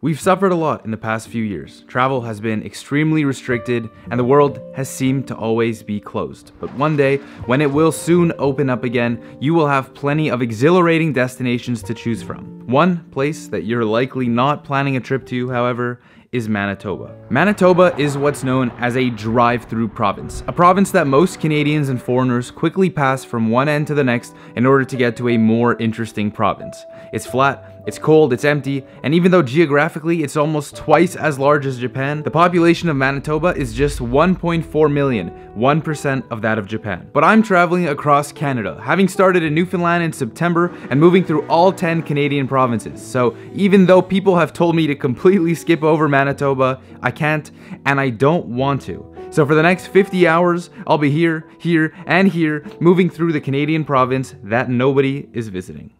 We've suffered a lot in the past few years. Travel has been extremely restricted and the world has seemed to always be closed. But one day, when it will soon open up again, you will have plenty of exhilarating destinations to choose from. One place that you're likely not planning a trip to, however, is Manitoba. Manitoba is what's known as a drive-through province, a province that most Canadians and foreigners quickly pass from one end to the next in order to get to a more interesting province. It's flat, it's cold, it's empty, and even though geographically it's almost twice as large as Japan, the population of Manitoba is just 1.4 million, 1% of that of Japan. But I'm traveling across Canada, having started in Newfoundland in September and moving through all 10 Canadian provinces. So even though people have told me to completely skip over Manitoba, I can't and I don't want to. So for the next 50 hours, I'll be here, here, and here, moving through the Canadian province that nobody is visiting.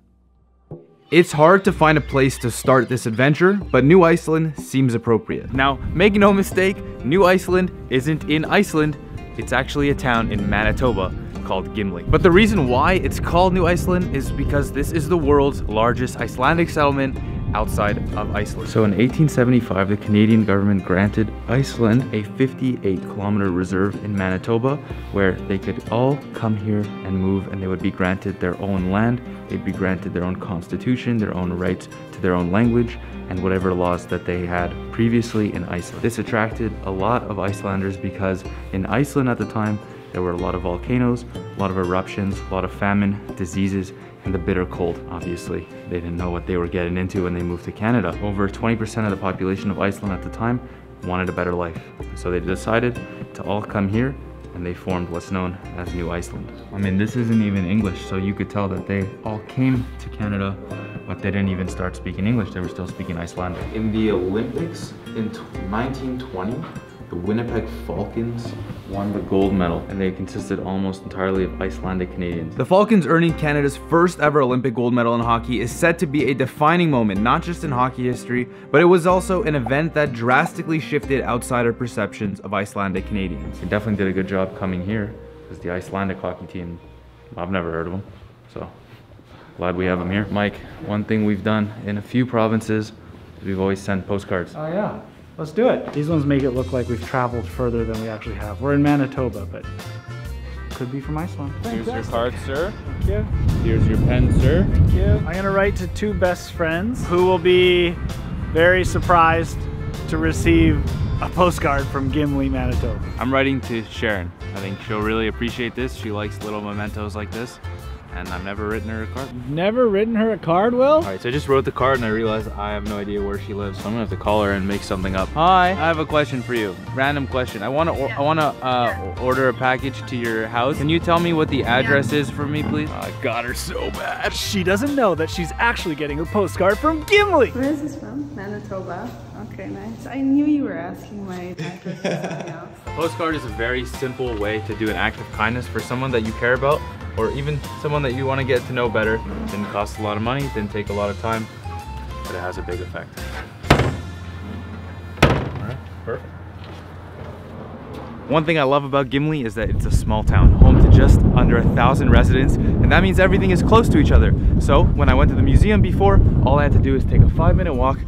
It's hard to find a place to start this adventure, but New Iceland seems appropriate. Now, make no mistake, New Iceland isn't in Iceland, it's actually a town in Manitoba called Gimli. But the reason why it's called New Iceland is because this is the world's largest Icelandic settlement outside of Iceland. So in 1875, the Canadian government granted Iceland a 58 kilometer reserve in Manitoba where they could all come here and move and they would be granted their own land, they'd be granted their own constitution, their own rights to their own language, and whatever laws that they had previously in Iceland. This attracted a lot of Icelanders because in Iceland at the time, there were a lot of volcanoes, a lot of eruptions, a lot of famine, diseases, and the bitter cold, obviously. They didn't know what they were getting into when they moved to Canada. Over 20% of the population of Iceland at the time wanted a better life. So they decided to all come here and they formed what's known as New Iceland. I mean, this isn't even English, so you could tell that they all came to Canada, but they didn't even start speaking English, they were still speaking Icelandic. In the Olympics in 1920, the Winnipeg Falcons won the gold medal and they consisted almost entirely of Icelandic Canadians. The Falcons earning Canada's first ever Olympic gold medal in hockey is said to be a defining moment not just in hockey history, but it was also an event that drastically shifted outsider perceptions of Icelandic Canadians. They definitely did a good job coming here because the Icelandic hockey team, I've never heard of them, so glad we have them here. Mike, one thing we've done in a few provinces is we've always sent postcards. Oh yeah. Let's do it. These ones make it look like we've traveled further than we actually have. We're in Manitoba, but could be from Iceland. Here's your card, sir. Thank you. Here's your pen, sir. Thank you. I'm gonna write to two best friends who will be very surprised to receive a postcard from Gimli, Manitoba. I'm writing to Sharon. I think she'll really appreciate this. She likes little mementos like this and I've never written her a card. Never written her a card, Will? All right, so I just wrote the card and I realized I have no idea where she lives. So I'm gonna have to call her and make something up. Hi, I have a question for you. Random question. I wanna, I wanna uh, order a package to your house. Can you tell me what the address is for me, please? I got her so bad. She doesn't know that she's actually getting a postcard from Gimli. Where is this from? Manitoba. Okay, nice. I knew you were asking my address. A postcard is a very simple way to do an act of kindness for someone that you care about or even someone that you want to get to know better. Didn't cost a lot of money, didn't take a lot of time, but it has a big effect. All right, perfect. One thing I love about Gimli is that it's a small town, home to just under a thousand residents, and that means everything is close to each other. So when I went to the museum before, all I had to do is take a five minute walk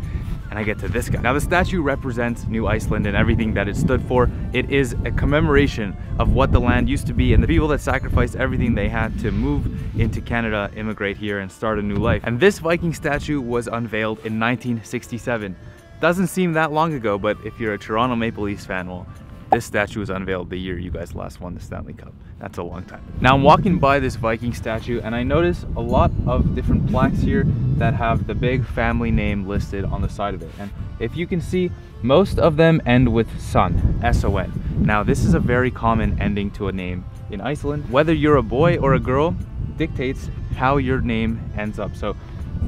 and I get to this guy. Now the statue represents New Iceland and everything that it stood for. It is a commemoration of what the land used to be and the people that sacrificed everything they had to move into Canada, immigrate here and start a new life. And this Viking statue was unveiled in 1967. Doesn't seem that long ago, but if you're a Toronto Maple Leafs fan, well, this statue was unveiled the year you guys last won the Stanley Cup. That's a long time. Now I'm walking by this Viking statue and I notice a lot of different plaques here that have the big family name listed on the side of it. And if you can see, most of them end with son, S-O-N. Now this is a very common ending to a name in Iceland. Whether you're a boy or a girl dictates how your name ends up. So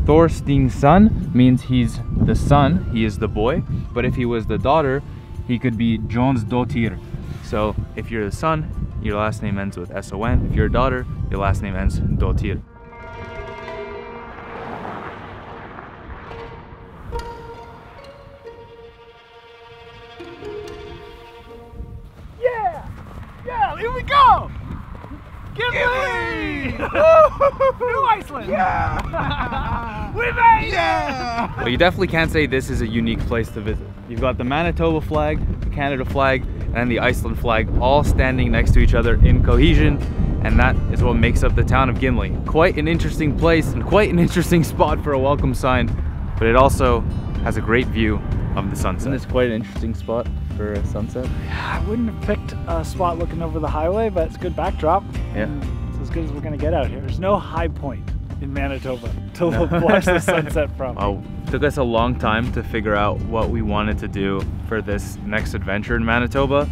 Thorstein's son means he's the son, he is the boy. But if he was the daughter, he could be Jones Dotir. So if you're the son, your last name ends with S-O-N. If you're a daughter, your last name ends dottir. Gimli! New Iceland! Yeah! We made yeah! Well, you definitely can't say this is a unique place to visit. You've got the Manitoba flag, the Canada flag, and the Iceland flag all standing next to each other in cohesion and that is what makes up the town of Gimli. Quite an interesting place and quite an interesting spot for a welcome sign, but it also has a great view of the sunset. Isn't this quite an interesting spot for a sunset? Yeah, I wouldn't have picked a spot looking over the highway, but it's a good backdrop. Yeah. It's as good as we're gonna get out here. There's no high point in Manitoba to no. watch the sunset from. Oh, took us a long time to figure out what we wanted to do for this next adventure in Manitoba.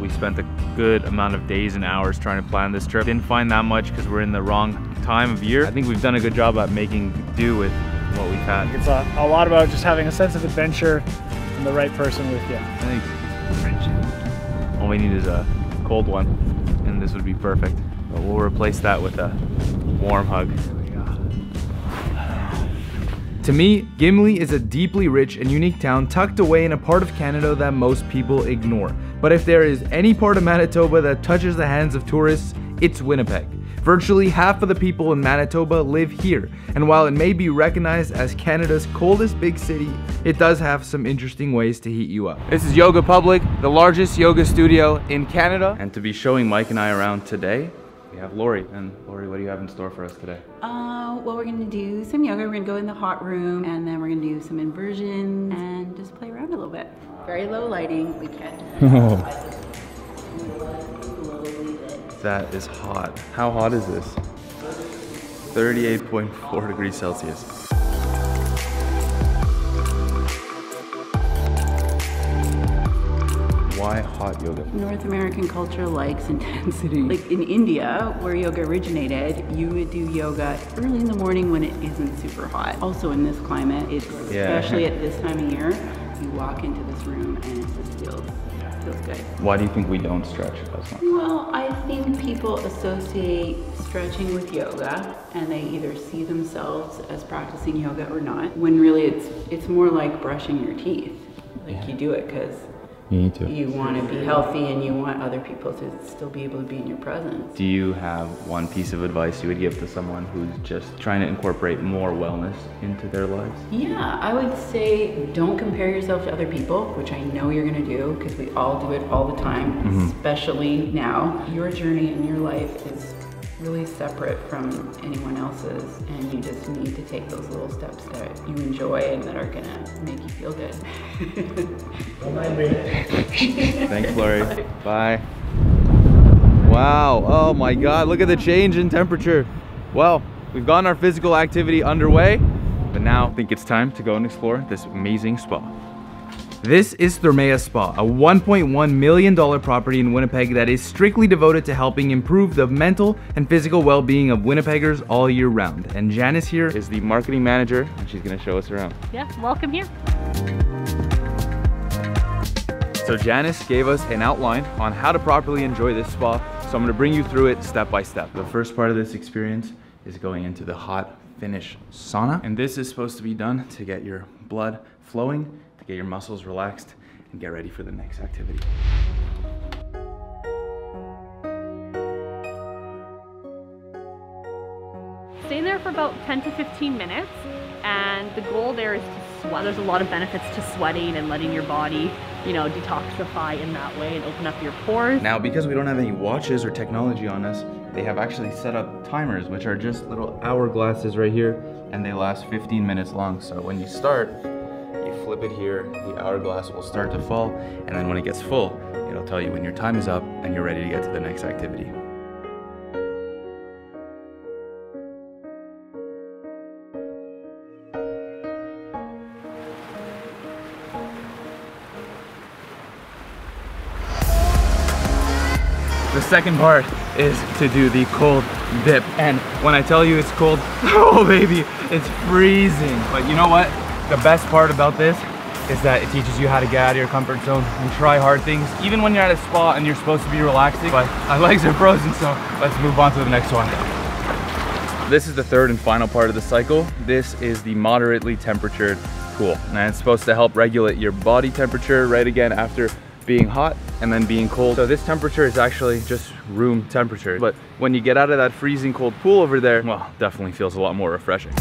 We spent a good amount of days and hours trying to plan this trip. Didn't find that much because we're in the wrong time of year. I think we've done a good job at making do with what we've had. It's a, a lot about just having a sense of adventure and the right person with you. I think friendship. All we need is a cold one and this would be perfect. But we'll replace that with a warm hug. To me, Gimli is a deeply rich and unique town tucked away in a part of Canada that most people ignore. But if there is any part of Manitoba that touches the hands of tourists, it's Winnipeg. Virtually half of the people in Manitoba live here, and while it may be recognized as Canada's coldest big city, it does have some interesting ways to heat you up. This is Yoga Public, the largest yoga studio in Canada. And to be showing Mike and I around today, we have Lori. And Lori, what do you have in store for us today? Uh, well, we're gonna do some yoga. We're gonna go in the hot room and then we're gonna do some inversions and just play around a little bit. Very low lighting. We can. that is hot. How hot is this? 38.4 degrees Celsius. Why hot yoga? North American culture likes intensity. Like in India, where yoga originated, you would do yoga early in the morning when it isn't super hot. Also in this climate, it's yeah. especially at this time of year, you walk into this room and it just feels feels good. Why do you think we don't stretch as much? Well, I think people associate stretching with yoga and they either see themselves as practicing yoga or not, when really it's it's more like brushing your teeth. Like yeah. you do it because you need to. You want to be healthy and you want other people to still be able to be in your presence. Do you have one piece of advice you would give to someone who's just trying to incorporate more wellness into their lives? Yeah, I would say don't compare yourself to other people, which I know you're going to do because we all do it all the time, mm -hmm. especially now. Your journey in your life is really separate from anyone else's and you just need to take those little steps that you enjoy and that are gonna make you feel good. Thanks Lori. Bye. Wow, oh my god, look at the change in temperature. Well, we've gotten our physical activity underway, but now I think it's time to go and explore this amazing spa. This is Thermea Spa, a $1.1 million property in Winnipeg that is strictly devoted to helping improve the mental and physical well-being of Winnipeggers all year round. And Janice here is the marketing manager, and she's gonna show us around. Yeah, welcome here. So Janice gave us an outline on how to properly enjoy this spa, so I'm gonna bring you through it step by step. The first part of this experience is going into the hot Finnish sauna, and this is supposed to be done to get your blood flowing to get your muscles relaxed, and get ready for the next activity. Stay there for about 10 to 15 minutes and the goal there is to sweat. There's a lot of benefits to sweating and letting your body, you know, detoxify in that way and open up your pores. Now, because we don't have any watches or technology on us, they have actually set up timers, which are just little hourglasses right here, and they last 15 minutes long. So when you start, you flip it here, the hourglass will start to fall, and then when it gets full, it'll tell you when your time is up and you're ready to get to the next activity. The second part is to do the cold dip. And when I tell you it's cold, oh baby, it's freezing. But you know what? The best part about this is that it teaches you how to get out of your comfort zone and try hard things, even when you're at a spa and you're supposed to be relaxing. But my legs are frozen, so let's move on to the next one. This is the third and final part of the cycle. This is the moderately temperatured pool. And it's supposed to help regulate your body temperature right again after being hot and then being cold. So this temperature is actually just room temperature. But when you get out of that freezing cold pool over there, well, definitely feels a lot more refreshing.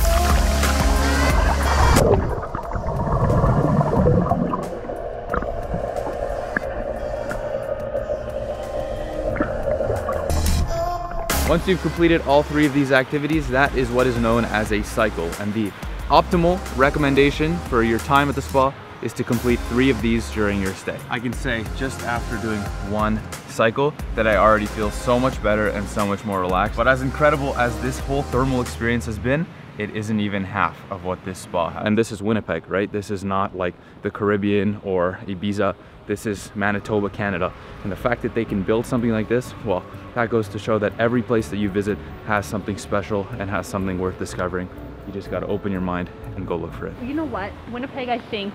Once you've completed all three of these activities, that is what is known as a cycle. And the optimal recommendation for your time at the spa is to complete three of these during your stay. I can say just after doing one cycle that I already feel so much better and so much more relaxed. But as incredible as this whole thermal experience has been, it isn't even half of what this spa has. And this is Winnipeg, right? This is not like the Caribbean or Ibiza. This is Manitoba, Canada. And the fact that they can build something like this, well, that goes to show that every place that you visit has something special and has something worth discovering. You just gotta open your mind and go look for it. You know what? Winnipeg, I think,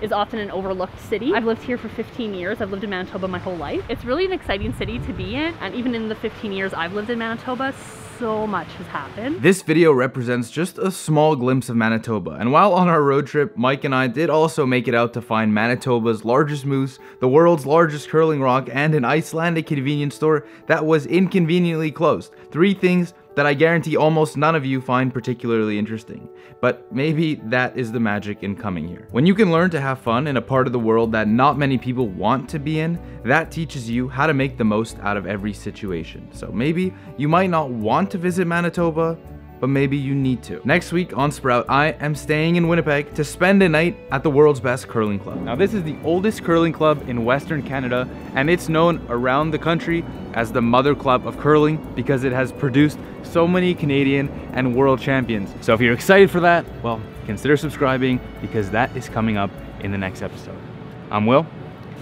is often an overlooked city. I've lived here for 15 years. I've lived in Manitoba my whole life. It's really an exciting city to be in. And even in the 15 years I've lived in Manitoba, so much has happened. This video represents just a small glimpse of Manitoba. And while on our road trip, Mike and I did also make it out to find Manitoba's largest moose, the world's largest curling rock, and an Icelandic convenience store that was inconveniently closed. Three things that I guarantee almost none of you find particularly interesting. But maybe that is the magic in coming here. When you can learn to have fun in a part of the world that not many people want to be in, that teaches you how to make the most out of every situation. So maybe you might not want to visit Manitoba, but maybe you need to. Next week on Sprouht, I am staying in Winnipeg to spend a night at the world's best curling club. Now this is the oldest curling club in Western Canada and it's known around the country as the mother club of curling because it has produced so many Canadian and world champions. So if you're excited for that, well, consider subscribing because that is coming up in the next episode. I'm Will,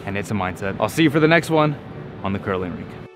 and it's a mindset. I'll see you for the next one on the curling rink.